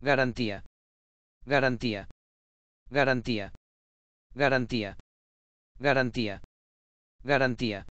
Garantía. Garantía. Garantía. Garantía. Garantía. Garantía.